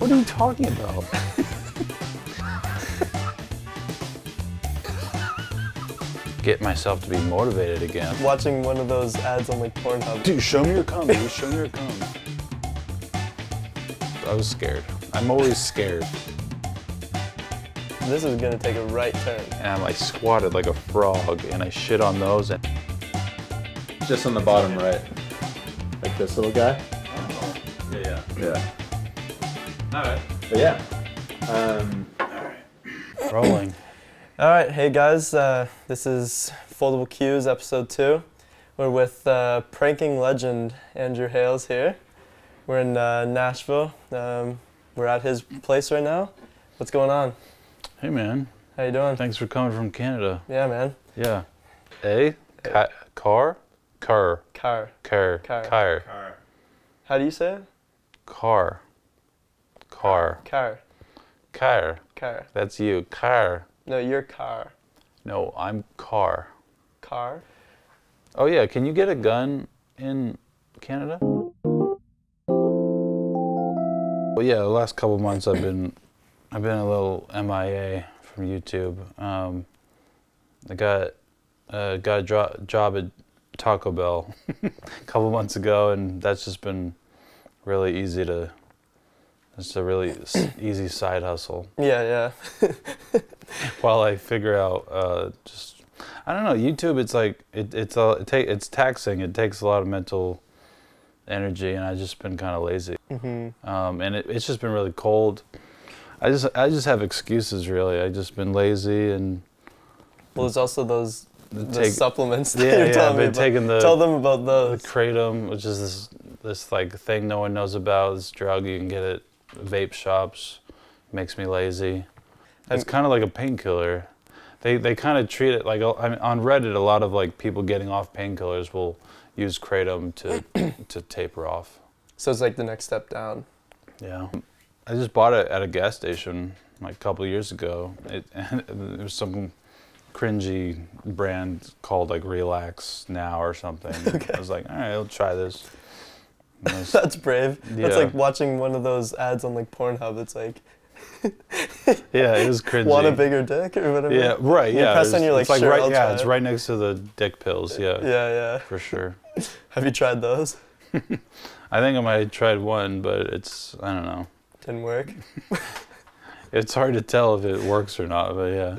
What are you talking about? Oh. Get myself to be motivated again. Watching one of those ads on like Pornhub. Dude, show me your cum. Dude, show me your cum. I was scared. I'm always scared. This is gonna take a right turn. And I'm like squatted like a frog and I shit on those and Just on the bottom right. Like this little guy. Oh, yeah, yeah. Yeah. Alright. But yeah. Um, Rolling. All right, hey guys, uh, this is FoldableQs episode two. We're with uh, pranking legend Andrew Hales here. We're in uh, Nashville. Um, we're at his place right now. What's going on? Hey man, How you doing? thanks for coming from Canada. Yeah, man. Yeah. A? Ca- car? Car. Car. Car. Car. Car. How do you say it? Car. Car. Car. Car. Car. That's you. Car. No, your car. No, I'm car. Car. Oh yeah, can you get a gun in Canada? Well, yeah, the last couple months I've been, I've been a little MIA from YouTube. Um, I got, uh, got a dro- job at Taco Bell a couple months ago, and that's just been really easy to. It's a really easy side hustle Yeah, yeah. while I figure out uh, just I don't know YouTube. It's like it, it's a, it ta- it's taxing. It takes a lot of mental energy, and I've just been kind of lazy. hmm Um, and it, it's just been really cold. I just I just have excuses really. I just been lazy and Well, there's also those the take supplements that yeah you're yeah. telling me been about. taking the Tell them about the kratom, which is this this like thing no one knows about. This drug you can get at vape shops. Makes me lazy. It's kind of like a painkiller. They they kind of treat it like I mean, on Reddit. A lot of like people getting off painkillers will use kratom to to taper off. So it's like the next step down. Yeah, I just bought it at a gas station like a couple years ago. It was some cringy brand called like Relax Now or something. I was like, all right, I'll try this. That's brave. That's like watching one of those ads on like Pornhub. It's like yeah, it was cringy. want a bigger dick or whatever. Yeah, right. You Yeah, press it's, on your, like, it's like right. I'll Yeah, it's it. right next to the dick pills. Yeah, Yeah, yeah. for sure. Have you tried those? I think I might have tried one, but it's I don't know. Didn't work. It's hard to tell if it works or not. But yeah,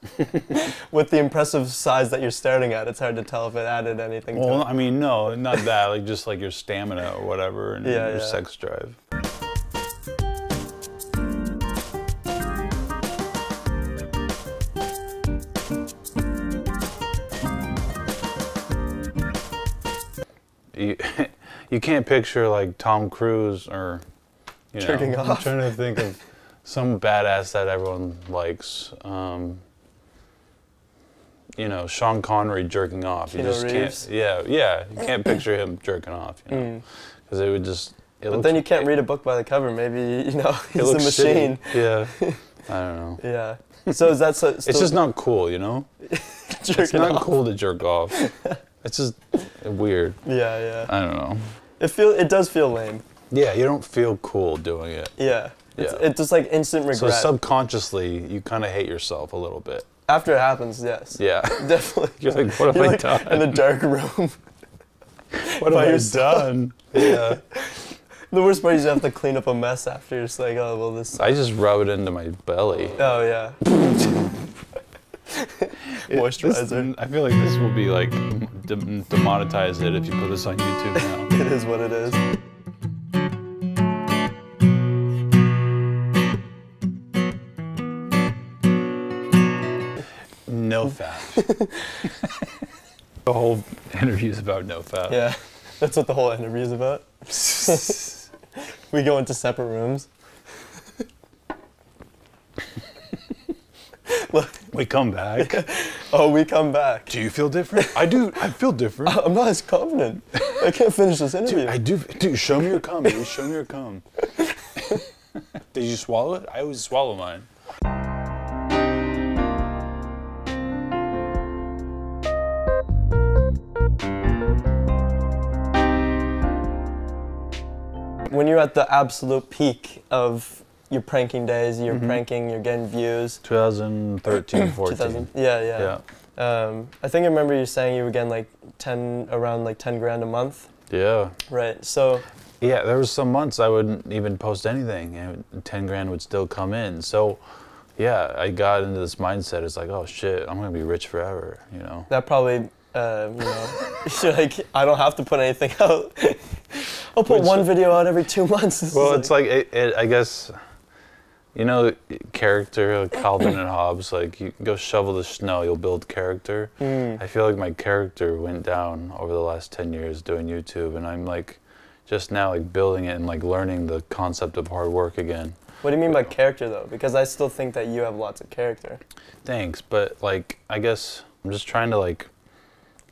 With the impressive size that you're starting at, it's hard to tell if it added anything well, I mean, no, not that. Like just like your stamina or whatever, and Yeah, your yeah. sex drive. You, you can't picture like Tom Cruise or you know, I'm off. trying to think of some badass that everyone likes. Um, you know, Sean Connery jerking off. You Keanu just Reeves? can't. Yeah, yeah. You can't picture him jerking off. You know, Mm. because it would just. It But looks- then you can't read a book by the cover. Maybe you know it he's a machine. shitty. Yeah. I don't know. Yeah. So is that so? It's just not cool, you know. It's not off? cool to jerk off. It's just weird. Yeah, yeah. I don't know. It feel it does feel lame. Yeah, you don't feel cool doing it. Yeah. It's, Yeah. It's just like instant regret. So subconsciously, you kind of hate yourself a little bit. After it happens, yes. Yeah. Definitely. You're like, what have You're I like done? in the dark room. what have I done? Yeah. The worst part is you have to clean up a mess after. You're just like, oh well, this. I just rub it into my belly. Oh yeah. Moisturizer. this- I feel like this will be like dem- demonetize it if you put this on YouTube now. It is what it is. Fat. the whole interview is about no fat. Yeah. That's what the whole interview is about. We go into separate rooms. We come back. Oh, we come back. Do you feel different? I do. I feel different. I'm not as confident. I can't finish this interview. Dude, I do. Dude, show me your cum. Dude, show me your cum. Did you swallow it? I always swallow mine. When you're at the absolute peak of your pranking days, you're Mhm. pranking, you're getting views. 2013, 14. 2000, yeah, yeah. Yeah. Um, I think I remember you saying you were getting like ten, around like ten grand a month. Yeah. Right. So Yeah, there was some months I wouldn't even post anything, and 10 grand would still come in. So, yeah, I got into this mindset. It's like, oh shit, I'm gonna be rich forever, you know? that probably, uh, you know, you're like I don't have to put anything out. I'll put Which- one video out every two months. This Well, it's like, it, it, I guess, you know, character, like Calvin and Hobbes, like, you go shovel the snow, you'll build character. Mm. I feel like my character went down over the last 10 years doing YouTube, and I'm like, just now, like, building it and, like, learning the concept of hard work again. What do you mean by character though? Because I still think that you have lots of character. Thanks, but like I guess I'm just trying to like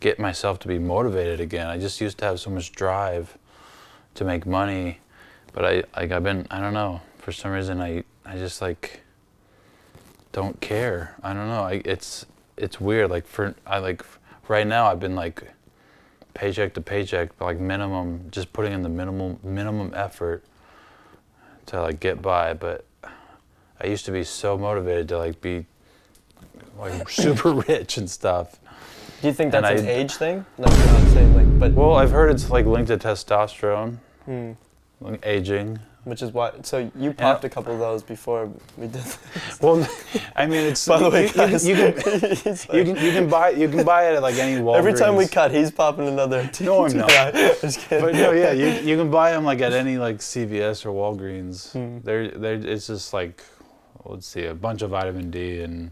get myself to be motivated again. I just used to have so much drive to make money, but I like I've been I don't know for some reason I I just like don't care. I don't know. I it's it's weird. Like for I like right now I've been like paycheck to paycheck, but like minimum just putting in the minimum minimum effort to like get by, but I used to be so motivated to like be like super rich and stuff. Do you think And that's an I- age thing? Not saying like, but Well, I've heard it's like linked to testosterone, Hmm. like aging. which is why. So you popped a couple of those before we did. This. Well, I mean, it's By the way, you, guys, you can you can you can buy you can buy it at like any Walgreens. every time we cut, he's popping another. No, I'm not. Yeah, just kidding. But no, yeah, you, you can buy them like at any like CVS or Walgreens. Hmm. They're they're it's just like let's see a bunch of vitamin D and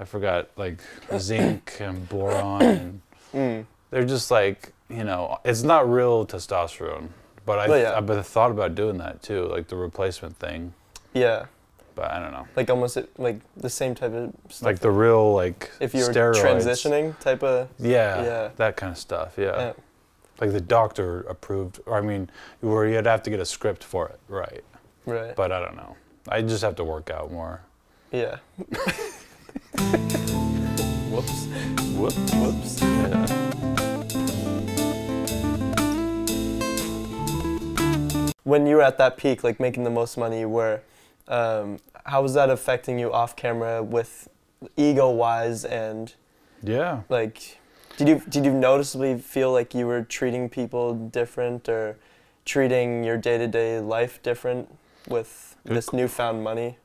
I forgot like zinc and boron and Mm. they're just like you know it's not real testosterone. But I Well, yeah. I've been thought about doing that too, like the replacement thing. Yeah, But I don't know, like almost it- like the same type of stuff. like the real like if you were steroids. transitioning type of. Yeah, Yeah. that kind of stuff. Yeah. Yeah. like the doctor approved, or I mean, where you'd have to get a script for it, right? Right. But I don't know. I just have to work out more. yeah. Whoops. Whoop. Whoops. Yeah. When you were at that peak, like making the most money you were, um, how was that affecting you off camera with ego wise and Yeah. like did you did you noticeably feel like you were treating people different or treating your day-to-day life different with this newfound money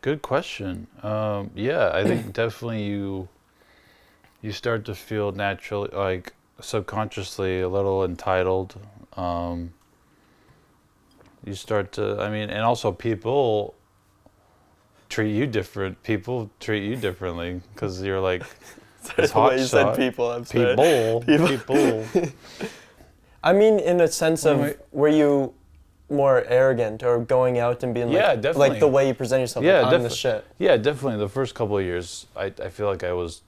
Good question. Um, yeah, I think definitely you you start to feel naturally, like subconsciously, a little entitled. Um, you start to, I mean, and also people treat you different. People treat you differently because you're like It's the hot shot. said people i'm sorry people, People. people. i mean in a sense of Wait. were you more arrogant or going out and being like Yeah, like definitely. the way you present yourself Yeah, like, shit Yeah, definitely. The first couple of years, I, I feel like I was,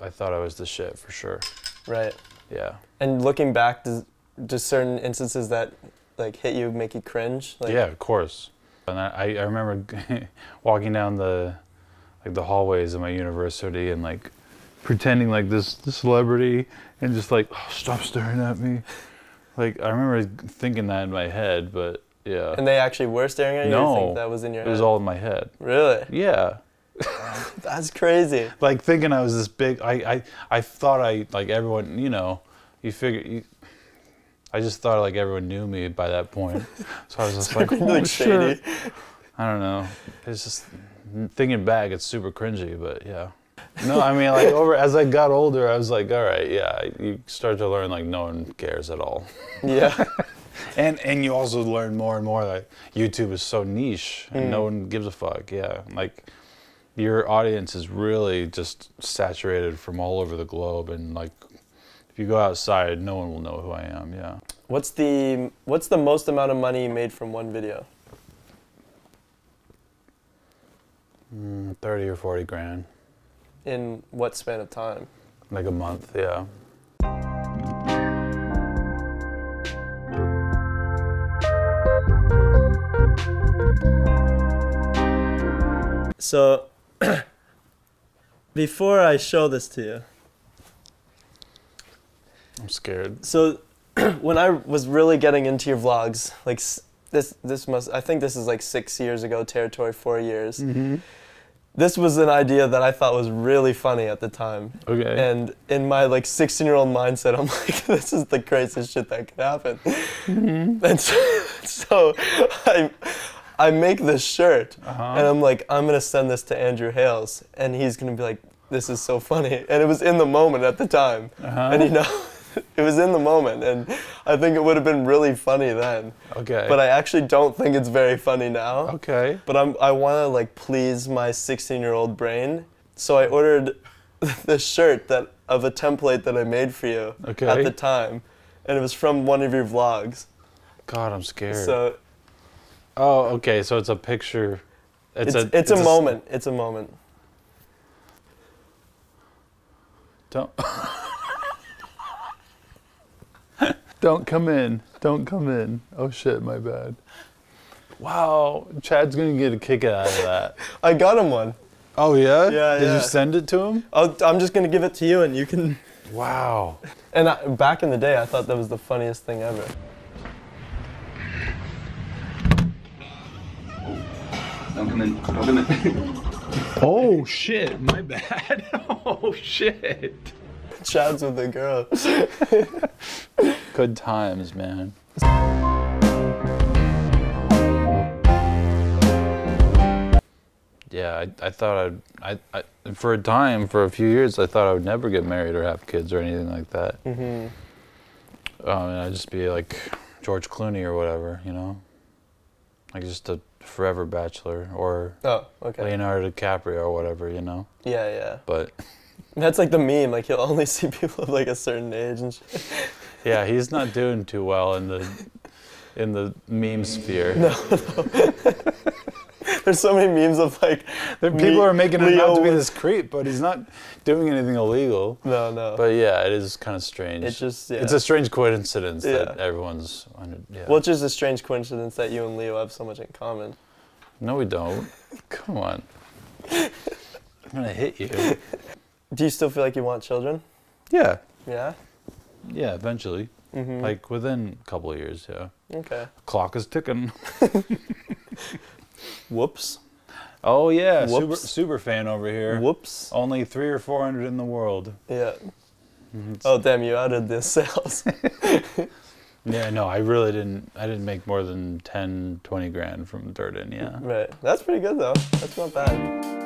I thought I was the shit for sure. right Yeah. and looking back does just certain instances that like hit you make you cringe like yeah, of course. And I, I I remember walking down the like the hallways of my university and like pretending like this, this celebrity and just like oh, stop staring at me. Like I remember thinking that in my head, but yeah, and they actually were staring at you or you No, think that was in your it was all in my head. really Yeah, that's crazy like thinking I was this big. I I I thought I like everyone. You know, you figure you. I just thought like everyone knew me by that point, so I was just like, oh shady. shit. I don't know. It's just thinking back, it's super cringy, but yeah. No, I mean like over as I got older, I was like, all right, yeah. You start to learn like no one cares at all, yeah and and you also learn more and more that YouTube is so niche and no Mm. one gives a fuck. Yeah, like your audience is really just saturated from all over the globe, and like if you go outside, no one will know who I am. Yeah. What's the what's the most amount of money you made from one video? Mm, Thirty or forty grand, In what span of time? like a month. Yeah. So before I show this to you, I'm scared. so when I was really getting into your vlogs, like this this must I think this is like six years ago territory, four years. Mm-hmm. This was an idea that I thought was really funny at the time. Okay. And in my like 16 year old mindset, I'm like, this is the craziest shit that could happen. Mm-hmm. And so, so I, I make this shirt uh-huh. and I'm like, I'm gonna send this to Andrew Hales, and he's gonna be like, this is so funny. And it was in the moment at the time. uh-huh. And you know, it was in the moment. And I think it would have been really funny then. okay. But I actually don't think it's very funny now. okay. But I'm, I want to like please my 16 year old brain. So I ordered this shirt that of a template that I made for you Okay. at the time. And it was from one of your vlogs. God, I'm scared. So oh, okay. So it's a picture. it's, a it's, a moment. It's a moment. Don't. Don't come in. Don't come in. Oh shit, my bad. Wow, Chad's gonna get a kick out of that. I got him one. Oh yeah? Yeah, Did yeah. you send it to him? I'll, I'm just going to give it to you and you can. Wow. And I, back in the day, I thought that was the funniest thing ever. Don't come in. Don't come in. Oh shit, my bad. oh shit. Chad's with the girl. Good times, man. Yeah, I, I thought I'd, I, I, for a time, for a few years, I thought I would never get married or have kids or anything like that. Mm-hmm. Um, and I'd just be like George Clooney or whatever, you know? Like just a forever bachelor or Oh, okay. Leonardo DiCaprio or whatever, you know? Yeah, yeah. But That's like the meme. Like you'll only see people of like a certain age and shit. yeah, he's not doing too well in the in the meme sphere. There's so many memes of like, There- Me- People are making him out to be this creep, but he's not doing anything illegal. no, no. But yeah, it is kind of strange. It's just, yeah. It's a strange coincidence that everyone's under. Yeah. well, it's just a strange coincidence that you and Leo have so much in common. No, we don't. Come on. I'm gonna hit you. Do you still feel like you want children? Yeah. Yeah. Yeah. Eventually, Mm-hmm. like within a couple of years. Yeah. okay. Clock is ticking. Whoops. Oh yeah, super super fan over here. Whoops. Only three or four hundred in the world. Yeah. Oh damn! You added the sales. Yeah, no, I really didn't. I didn't make more than 10, 20 grand from Durden. Yeah. right. That's pretty good though. That's not bad.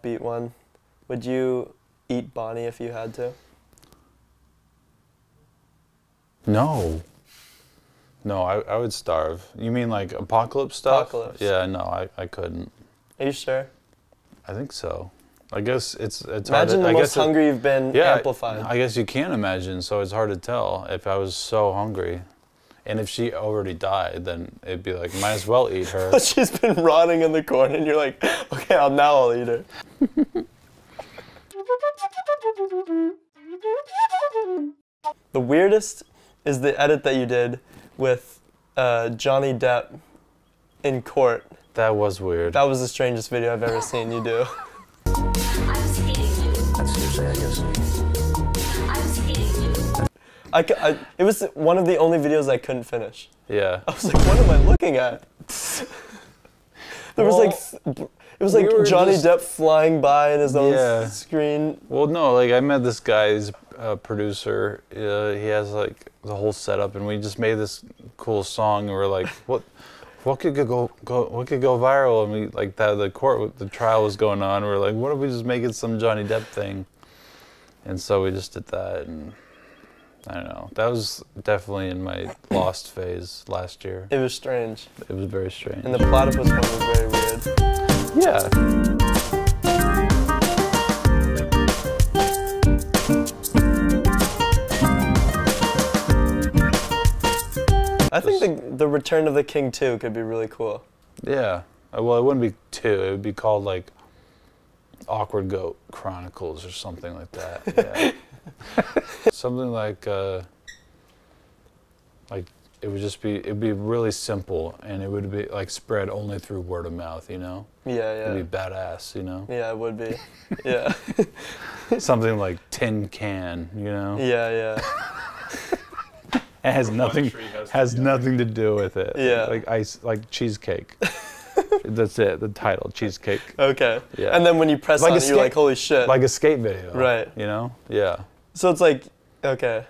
Offbeat one. Would you eat Bonnie if you had to? No. No, I, I would starve. You mean like apocalypse stuff? Apocalypse. Yeah, no, I, I couldn't. Are you sure? I think so. I guess it's it's Imagine hard to, the I most guess it- hungry you've been yeah, amplified. I guess you can't imagine, so it's hard to tell if I was so hungry. And if she already died, then it'd be like, might as well eat her. But she's been rotting in the corner, and you're like, okay, I'll, now I'll eat her. the weirdest is the edit that you did with uh, Johnny Depp in court. That was weird. That was the strangest video I've ever seen you do. I was hitting you. That's usually, I guess. I, I- it was one of the only videos I couldn't finish. Yeah. I was like, what am I looking at? There was like, it was like were Johnny just- Depp flying by in his own Yeah. screen. Well, no, like I met this guy's uh, producer. Uh, he has like the whole setup, and we just made this cool song. And we're like, what, what could go, go, what could go viral? And we like that the court, the trial was going on. We are like, what if we just make it some Johnny Depp thing? And so we just did that, and I don't know. That was definitely in my lost phase last year. It was strange. It was very strange. And the platypus one was very weird. yeah. I think the, the Return of the King 2 could be really cool. Yeah. Uh, Well, it wouldn't be two. It would be called like Awkward Goat Chronicles or something like that. Yeah. something like uh, like it would just be it'd be really simple and it would be like spread only through word of mouth, you know? Yeah, yeah. It'd be badass, you know? Yeah, it would be. Yeah. Something like tin can, you know? yeah, yeah. It has nothing tree has to has nothing to do with it. Yeah. Like ice like cheesecake. That's it, the title, cheesecake. Okay. Yeah. And then when you press Like on it, you're like, holy shit. Like a skate video. Right. You know? Yeah. So it's like, okay.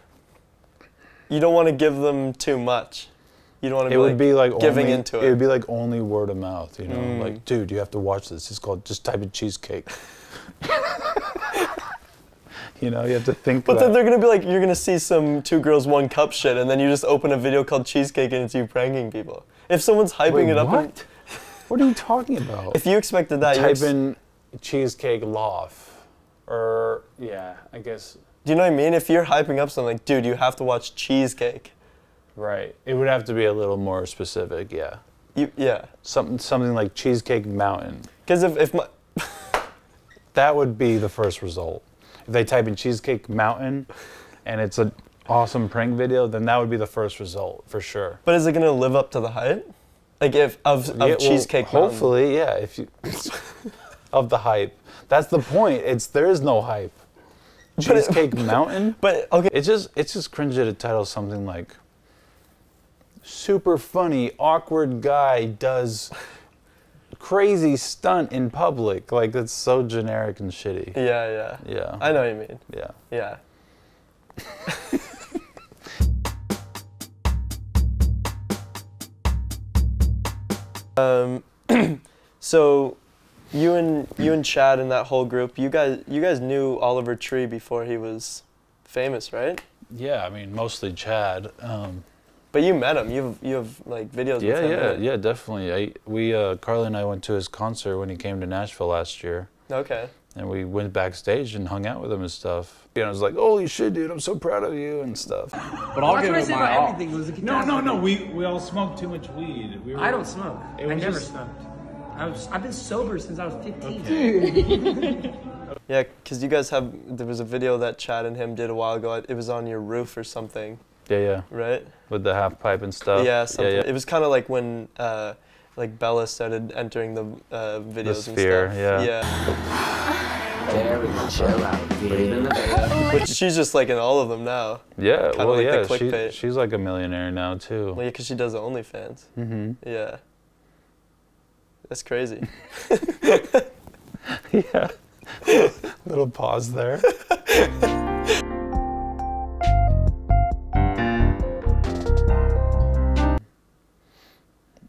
You don't want to give them too much. You don't want to It be would like be like giving only, into it. It would be like only word of mouth, you know? Mm. Like, dude, you have to watch this. It's called just type in cheesecake. you know, you have to think But then they're gonna be like, you're gonna see some two girls one cup shit, and then you just open a video called cheesecake and it's you pranking people. If someone's hyping Wait, it up, what? what are you talking about? if you expected that, type in cheesecake loaf. Or, yeah, I guess, do you know what I mean? If you're hyping up something, like, dude, you have to watch cheesecake. right. It would have to be a little more specific, yeah. You, yeah, Something, something like Cheesecake Mountain. because if if my That would be the first result. If they type in Cheesecake Mountain and it's an awesome prank video, then that would be the first result for sure. but is it gonna live up to the hype? Like if of, of Yeah, well, cheesecake Mountain? Hopefully, yeah. If you of the hype, that's the point. It's there is no hype. It- Cheesecake Mountain. But okay, It's just it's just cringy to title something like super funny awkward guy does crazy stunt in public. Like that's so generic and shitty. yeah, yeah, Yeah. I know what you mean. Yeah. Yeah. um, so you and you and Chad and that whole group, you guys you guys knew Oliver Tree before he was famous, right? Yeah, I mean mostly Chad. Um, But you met him. You have you have like videos yeah, with him. yeah, right? yeah, definitely. I we uh, Carly and I went to his concert when he came to Nashville last year. Okay. and we went backstage and hung out with him and stuff. You know, I was like, "Holy shit, dude! I'm so proud of you" and stuff. But I'll That's give what I it say my about all. everything. Was a No, no, no. We we all smoked too much weed. We were, I don't smoke. It I was never just- smoked. I was, I've been sober since I was 15. Yeah, because you guys have there was a video that Chad and him did a while ago. It was on your roof or something, Yeah, yeah, right? with the half pipe and stuff. yeah, something. yeah, It was kind of like when uh, like Bella started entering the uh, videos sphere, and stuff. yeah. Yeah. There we go. Chill out. Breathe in the bed. Which she's just like in all of them now. yeah. Kinda well, like yeah, clickbait. she, she's like a millionaire now too. Well, yeah, because she does the OnlyFans. hmm Yeah. That's crazy. yeah. Little pause there.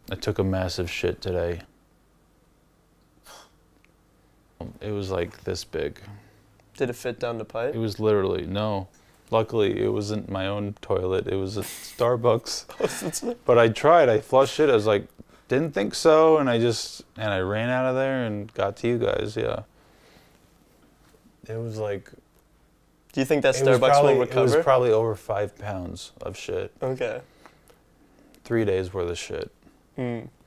I took a massive shit today. It was like this big. Did it fit down the pipe? It was literally no. Luckily, it wasn't my own toilet. It was a Starbucks. Oh, but I tried. I flushed it. I was like, didn't think so, and I just and I ran out of there and got to you guys. Yeah. It was like Do you think that it was Starbucks probably, will It was recover? probably over five pounds of shit. okay. Three days worth of shit. Mm.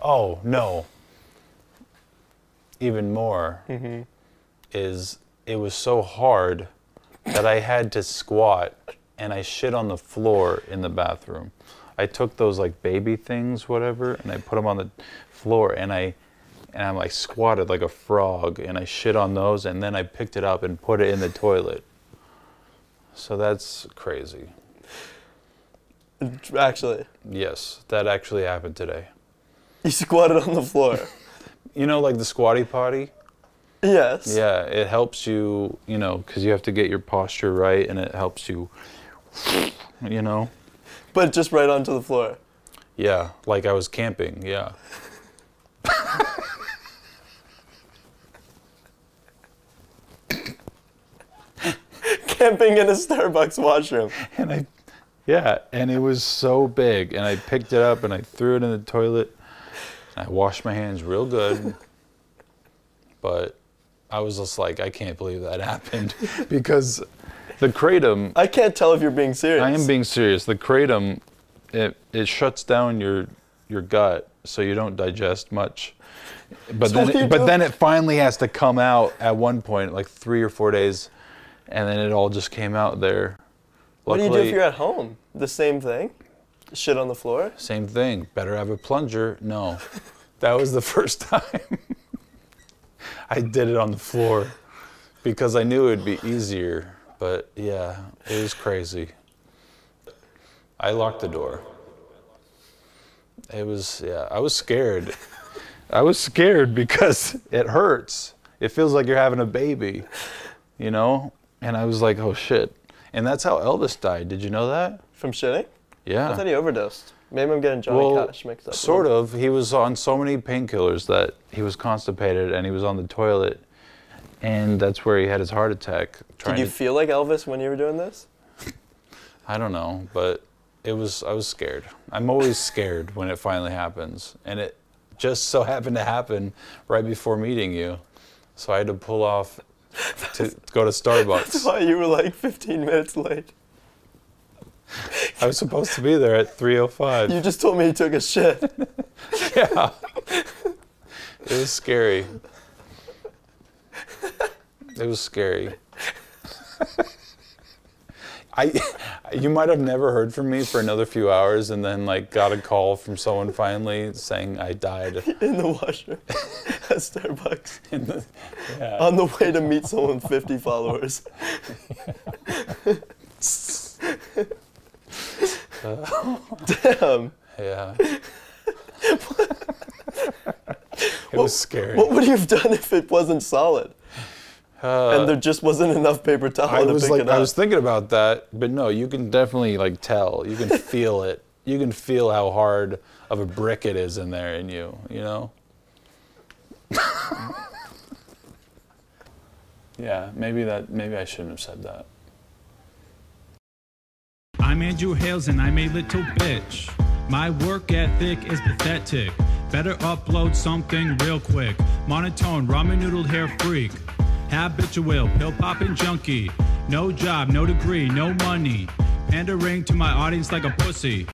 Oh no. Even more hmm is it was so hard that I had to squat and I shit on the floor in the bathroom. I took those like baby things, whatever, and I put them on the floor and I and I'm like squatted like a frog and I shit on those and then I picked it up and put it in the toilet. So that's crazy. Actually, Yes, that actually happened today. you squatted on the floor. You know, like the squatty potty? yes. Yeah, it helps you, you know, because you have to get your posture right and it helps you, you know? But just right onto the floor. Yeah, like I was camping, yeah. Camping in a Starbucks washroom. And I, yeah, and it was so big. And I picked it up and I threw it in the toilet. I washed my hands real good. But I was just like, I can't believe that happened because the kratom, I can't tell if you're being serious. I am being serious. The kratom, it it shuts down your your gut, so you don't digest much. But So then, what do you it, but then it finally has to come out at one point, like three or four days, and then it all just came out there, What do you do if you're at home? The same thing? Shit on the floor? Same thing. Better have a plunger. No, that was the first time I did it on the floor because I knew it would be easier. But yeah, it was crazy. I locked the door. It was yeah. I was scared. I was scared because it hurts. It feels like you're having a baby, you know. And I was like, oh shit. And that's how Elvis died. Did you know that? From shitting? Yeah. I thought he overdosed. Maybe I'm getting Johnny Well, Cash mixed up. Sort of. He was on so many painkillers that he was constipated and he was on the toilet, and that's where he had his heart attack. Trying Did you to, feel like Elvis when you were doing this? I don't know, but it was. I was scared. I'm always scared when it finally happens, and it just so happened to happen right before meeting you, so I had to pull off to go to Starbucks. That's why you were like 15 minutes late. I was supposed to be there at 3:05. You just told me you took a shit. Yeah. It was scary. It was scary. I you might have never heard from me for another few hours and then like got a call from someone finally saying I died. in the washroom at Starbucks In the- yeah. on the way to meet someone with 50 followers. Damn. yeah. It was scary. What would you have done if it wasn't solid and there just wasn't enough paper towel Uh, I to was pick like it up? I was thinking about that, but no, you can definitely like tell. You can feel it. You can feel how hard of a brick it is in there in you, you know? yeah, maybe that maybe I shouldn't have said that. I'm Andrew Hales and I'm a little bitch. My work ethic is pathetic. Better upload something real quick. Monotone, ramen noodle hair freak. Habitual, pill popping junkie. No job, no degree, no money. Pandering to my audience like a pussy.